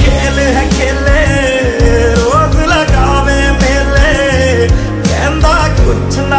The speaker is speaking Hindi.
खेल है खेले रोज लगावे मेले। कहता कुछ ना